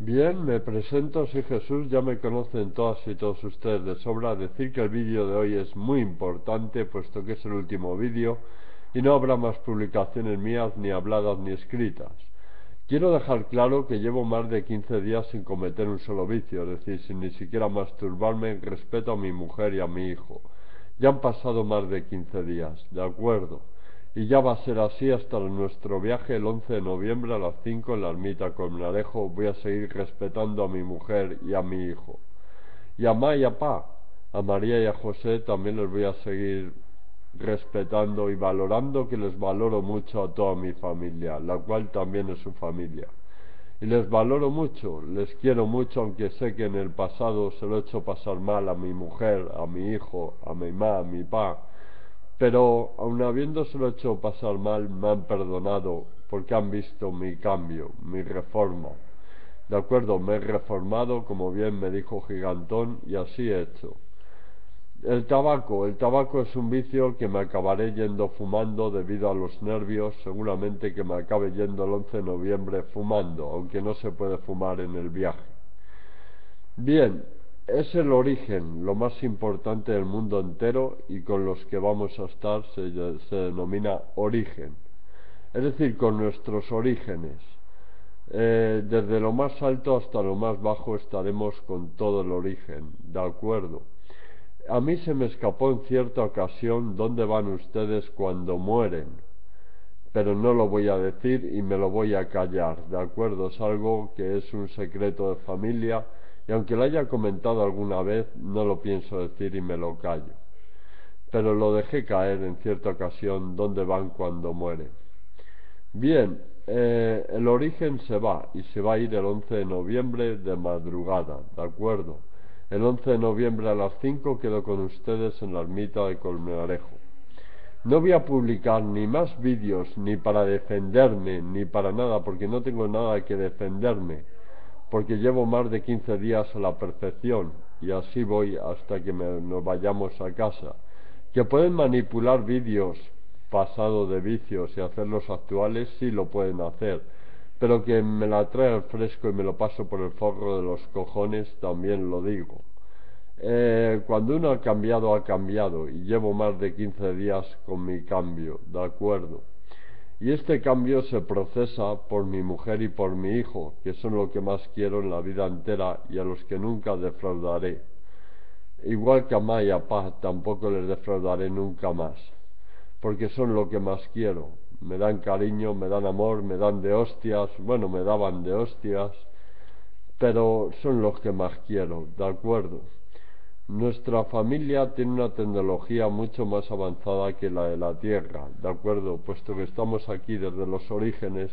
Bien, me presento, soy Jesús, ya me conocen todas y todos ustedes de sobra. Decir que el vídeo de hoy es muy importante, puesto que es el último vídeo y no habrá más publicaciones mías, ni habladas ni escritas. Quiero dejar claro que llevo más de 15 días sin cometer un solo vicio, es decir, sin ni siquiera masturbarme en respeto a mi mujer y a mi hijo. Ya han pasado más de 15 días, ¿de acuerdo? Y ya va a ser así hasta nuestro viaje el 11 de noviembre a las 5 en la ermita Colmenarejo. Voy a seguir respetando a mi mujer y a mi hijo. Y a Ma y a Pa, a María y a José también les voy a seguir respetando y valorando que les valoro mucho a toda mi familia, la cual también es su familia. Y les valoro mucho, les quiero mucho, aunque sé que en el pasado se lo he hecho pasar mal a mi mujer, a mi hijo, a mi ma, a mi pa, pero aun habiéndoselo hecho pasar mal, me han perdonado porque han visto mi cambio, mi reforma. De acuerdo, me he reformado, como bien me dijo Gigantón, y así he hecho. El tabaco, el tabaco es un vicio que me acabaré yendo fumando debido a los nervios, seguramente que me acabe yendo el 11 de noviembre fumando, aunque no se puede fumar en el viaje. Bien, es el origen, lo más importante del mundo entero y con los que vamos a estar se, denomina origen. Es decir, con nuestros orígenes. Eh, desde lo más alto hasta lo más bajo estaremos con todo el origen, ¿de acuerdo? A mí se me escapó en cierta ocasión dónde van ustedes cuando mueren, pero no lo voy a decir y me lo voy a callar, ¿de acuerdo? Es algo que es un secreto de familia y aunque lo haya comentado alguna vez, no lo pienso decir y me lo callo. Pero lo dejé caer en cierta ocasión dónde van cuando mueren. Bien, eh, el origen se va y se va a ir el 11 de noviembre de madrugada, ¿de acuerdo? El 11 de noviembre a las 5 quedo con ustedes en la ermita de Colmenarejo. No voy a publicar ni más vídeos ni para defenderme ni para nada porque no tengo nada que defenderme porque llevo más de 15 días a la perfección y así voy hasta que nos vayamos a casa. Que pueden manipular vídeos pasados de vicios y hacerlos actuales, sí lo pueden hacer, pero que me la trae al fresco y me lo paso por el forro de los cojones, también lo digo. Eh, cuando uno ha cambiado, ha cambiado y llevo más de 15 días con mi cambio, ¿de acuerdo? Y este cambio se procesa por mi mujer y por mi hijo, que son lo que más quiero en la vida entera y a los que nunca defraudaré. Igual que a Ma y a Pa, tampoco les defraudaré nunca más, porque son lo que más quiero. Me dan cariño, me dan amor, me dan de hostias, bueno, me daban de hostias, pero son los que más quiero, ¿de acuerdo? Nuestra familia tiene una tecnología mucho más avanzada que la de la Tierra, ¿de acuerdo? Puesto que estamos aquí desde los orígenes,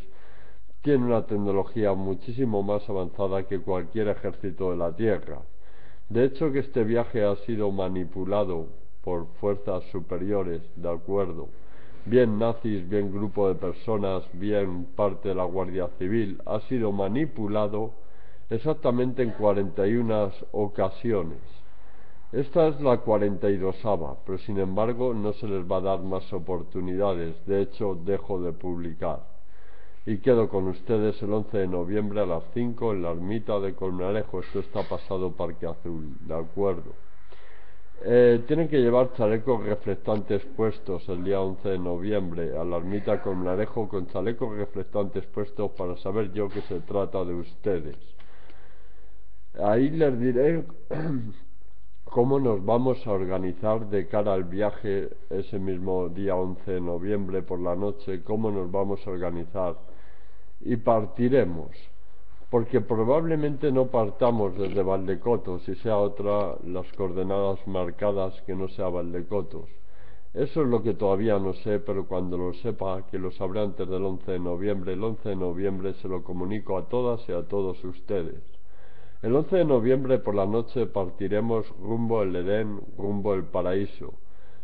tiene una tecnología muchísimo más avanzada que cualquier ejército de la Tierra. De hecho que este viaje ha sido manipulado por fuerzas superiores, ¿de acuerdo? Bien nazis, bien grupo de personas, bien parte de la Guardia Civil, ha sido manipulado exactamente en 41 ocasiones esta es la 42 pero sin embargo no se les va a dar más oportunidades. De hecho, dejo de publicar. Y quedo con ustedes el 11 de noviembre a las 5 en la ermita de Colmenarejo. Esto está pasado Parque Azul, ¿de acuerdo? Eh, tienen que llevar chalecos reflectantes puestos el día 11 de noviembre a la ermita Colmenarejo con chalecos reflectantes puestos para saber yo que se trata de ustedes. Ahí les diré cómo nos vamos a organizar de cara al viaje ese mismo día 11 de noviembre por la noche, cómo nos vamos a organizar y partiremos, porque probablemente no partamos desde Valdecotos y sea otra las coordenadas marcadas que no sea Valdecotos. Eso es lo que todavía no sé, pero cuando lo sepa, que lo sabré antes del 11 de noviembre, el 11 de noviembre se lo comunico a todas y a todos ustedes. El 11 de noviembre por la noche partiremos rumbo el Edén, rumbo el paraíso,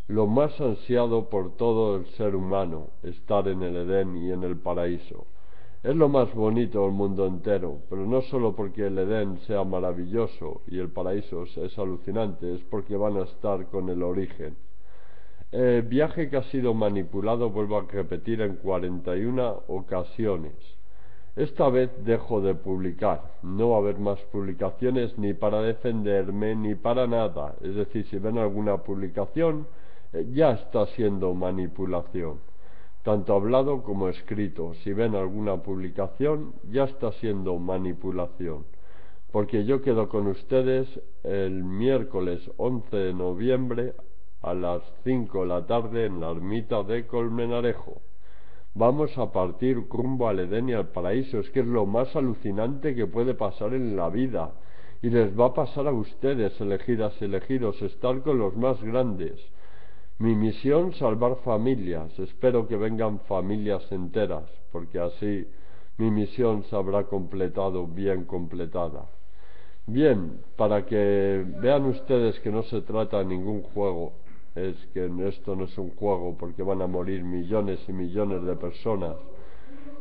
lo más ansiado por todo el ser humano, estar en el Edén y en el paraíso. Es lo más bonito del mundo entero, pero no solo porque el Edén sea maravilloso y el paraíso es alucinante, es porque van a estar con el origen. El viaje que ha sido manipulado, vuelvo a repetir, en 41 ocasiones Esta vez dejo de publicar. No va a haber más publicaciones ni para defenderme ni para nada. Es decir, si ven alguna publicación, eh, ya está siendo manipulación. Tanto hablado como escrito. Si ven alguna publicación, ya está siendo manipulación. Porque yo quedo con ustedes el miércoles 11 de noviembre a las 5 de la tarde en la ermita de Colmenarejo. Vamos a partir rumbo al Edén y al paraíso. Es que es lo más alucinante que puede pasar en la vida. Y les va a pasar a ustedes, elegidas y elegidos, estar con los más grandes. Mi misión, salvar familias. Espero que vengan familias enteras, porque así mi misión se habrá completado bien completada. Bien, para que vean ustedes que no se trata de ningún juego, es que esto no es un juego porque van a morir millones y millones de personas.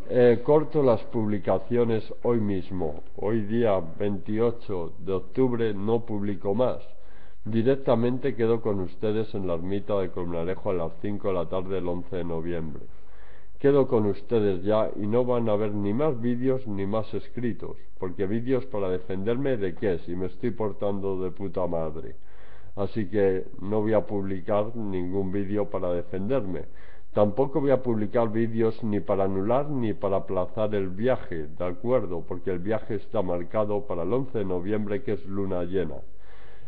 Eh, corto las publicaciones hoy mismo. Hoy día 28 de octubre no publico más. Directamente quedo con ustedes en la ermita de Colmenarejo a las 5 de la tarde del 11 de noviembre. Quedo con ustedes ya y no van a ver ni más vídeos ni más escritos, porque vídeos para defenderme de qué si me estoy portando de puta madre así que no voy a publicar ningún vídeo para defenderme. Tampoco voy a publicar vídeos ni para anular ni para aplazar el viaje, ¿de acuerdo? Porque el viaje está marcado para el 11 de noviembre, que es luna llena.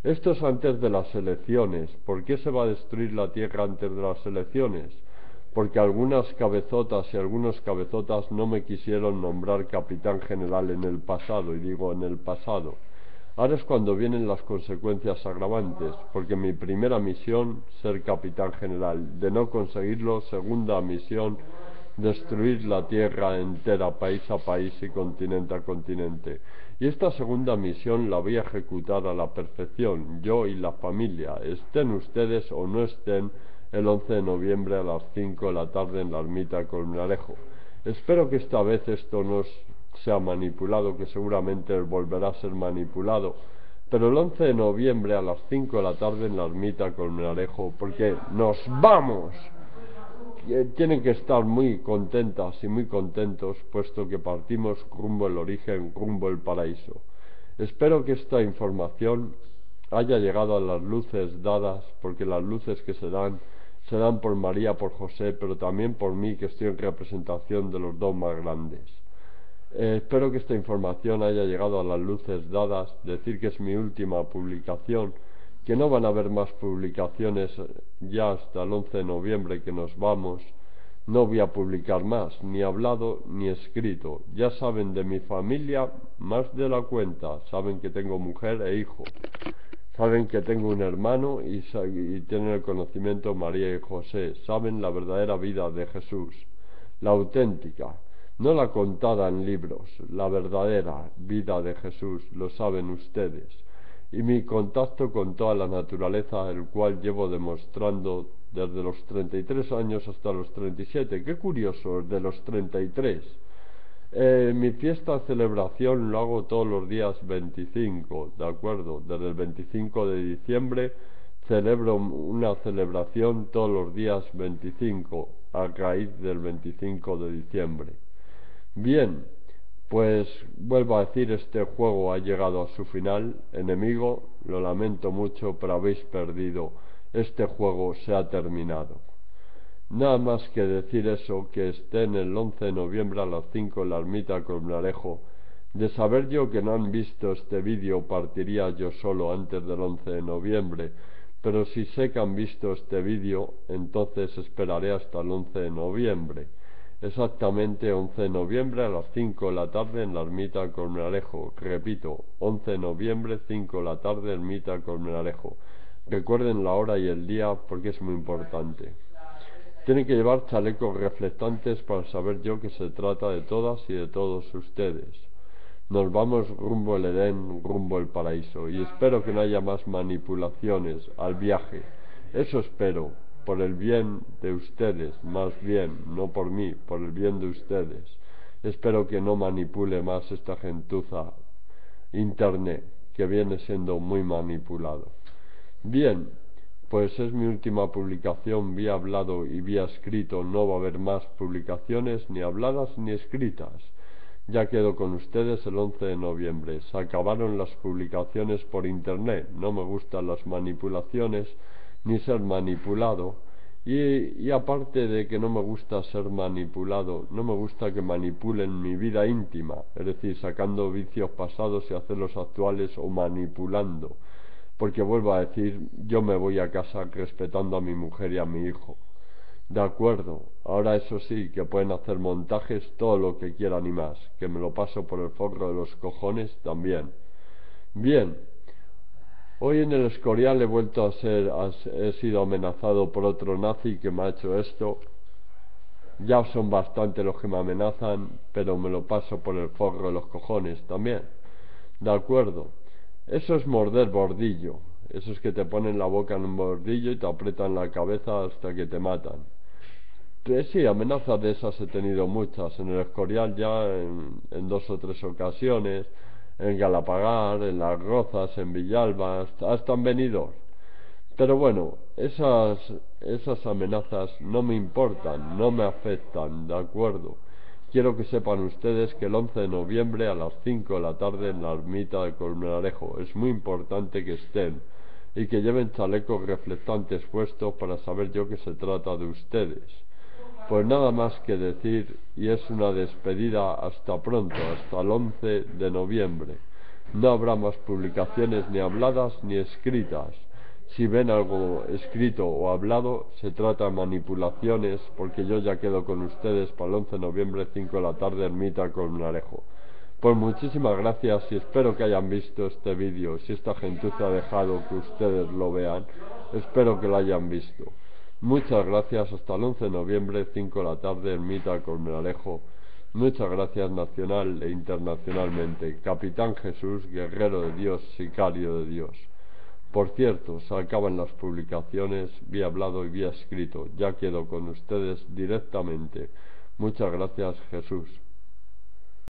Esto es antes de las elecciones. ¿Por qué se va a destruir la Tierra antes de las elecciones? Porque algunas cabezotas y algunos cabezotas no me quisieron nombrar capitán general en el pasado, y digo en el pasado. Ahora es cuando vienen las consecuencias agravantes, porque mi primera misión, ser capitán general, de no conseguirlo, segunda misión, destruir la tierra entera, país a país y continente a continente. Y esta segunda misión la voy a ejecutar a la perfección, yo y la familia, estén ustedes o no estén el 11 de noviembre a las 5 de la tarde en la ermita Colmenarejo. Espero que esta vez esto no sea manipulado, que seguramente volverá a ser manipulado. Pero el 11 de noviembre a las 5 de la tarde en la ermita Colmenarejo, porque nos vamos. Tienen que estar muy contentas y muy contentos, puesto que partimos rumbo el origen, rumbo el paraíso. Espero que esta información haya llegado a las luces dadas, porque las luces que se dan se dan por María, por José, pero también por mí, que estoy en representación de los dos más grandes. Eh, espero que esta información haya llegado a las luces dadas, decir que es mi última publicación, que no van a haber más publicaciones ya hasta el 11 de noviembre que nos vamos. No voy a publicar más, ni hablado ni escrito. Ya saben de mi familia más de la cuenta, saben que tengo mujer e hijo, saben que tengo un hermano y, y tienen el conocimiento María y José, saben la verdadera vida de Jesús, la auténtica no la contada en libros, la verdadera vida de Jesús, lo saben ustedes, y mi contacto con toda la naturaleza, el cual llevo demostrando desde los 33 años hasta los 37. Qué curioso, de los 33. Eh, mi fiesta celebración lo hago todos los días 25, ¿de acuerdo? Desde el 25 de diciembre celebro una celebración todos los días 25 a raíz del 25 de diciembre. Bien, pues vuelvo a decir, este juego ha llegado a su final. Enemigo, lo lamento mucho, pero habéis perdido. Este juego se ha terminado. Nada más que decir eso, que estén el 11 de noviembre a las 5 en la ermita Colmenarejo. De saber yo que no han visto este vídeo, partiría yo solo antes del 11 de noviembre. Pero si sé que han visto este vídeo, entonces esperaré hasta el 11 de noviembre exactamente 11 de noviembre a las 5 de la tarde en la ermita Colmenarejo. Repito, 11 de noviembre, 5 de la tarde, ermita Colmenarejo. Recuerden la hora y el día porque es muy importante. Tienen que llevar chalecos reflectantes para saber yo que se trata de todas y de todos ustedes. Nos vamos rumbo el Edén, rumbo el paraíso y espero que no haya más manipulaciones al viaje. Eso espero por el bien de ustedes, más bien, no por mí, por el bien de ustedes. Espero que no manipule más esta gentuza internet, que viene siendo muy manipulado. Bien, pues es mi última publicación, vía hablado y vía escrito, no va a haber más publicaciones ni habladas ni escritas. Ya quedo con ustedes el 11 de noviembre. Se acabaron las publicaciones por internet. No me gustan las manipulaciones ni ser manipulado. Y, aparte de que no me gusta ser manipulado, no me gusta que manipulen mi vida íntima, es decir, sacando vicios pasados y hacerlos actuales o manipulando. Porque vuelvo a decir, yo me voy a casa respetando a mi mujer y a mi hijo. De acuerdo, ahora eso sí, que pueden hacer montajes todo lo que quieran y más, que me lo paso por el forro de los cojones también. Bien, Hoy en el Escorial he vuelto a ser, he sido amenazado por otro nazi que me ha hecho esto. Ya son bastante los que me amenazan, pero me lo paso por el forro de los cojones también. De acuerdo. Eso es morder bordillo. Eso es que te ponen la boca en un bordillo y te aprietan la cabeza hasta que te matan. Pues sí, amenazas de esas he tenido muchas. En el Escorial ya en dos o tres ocasiones en Galapagar, en Las Rozas, en Villalba, hasta, en Benidorm. Pero bueno, esas, esas amenazas no me importan, no me afectan, ¿de acuerdo? Quiero que sepan ustedes que el 11 de noviembre a las 5 de la tarde en la ermita de Colmenarejo es muy importante que estén y que lleven chalecos reflectantes puestos para saber yo que se trata de ustedes. Pues nada más que decir y es una despedida hasta pronto, hasta el 11 de noviembre. No habrá más publicaciones ni habladas ni escritas. Si ven algo escrito o hablado, se trata de manipulaciones, porque yo ya quedo con ustedes para el 11 de noviembre, 5 de la tarde, ermita con Narejo. Pues muchísimas gracias y espero que hayan visto este vídeo. Si esta gentuza ha dejado que ustedes lo vean, espero que lo hayan visto. Muchas gracias. Hasta el 11 de noviembre, 5 de la tarde, Ermita Colmenalejo. Muchas gracias nacional e internacionalmente. Capitán Jesús, guerrero de Dios, sicario de Dios. Por cierto, se acaban las publicaciones, vía hablado y vía escrito. Ya quedo con ustedes directamente. Muchas gracias, Jesús.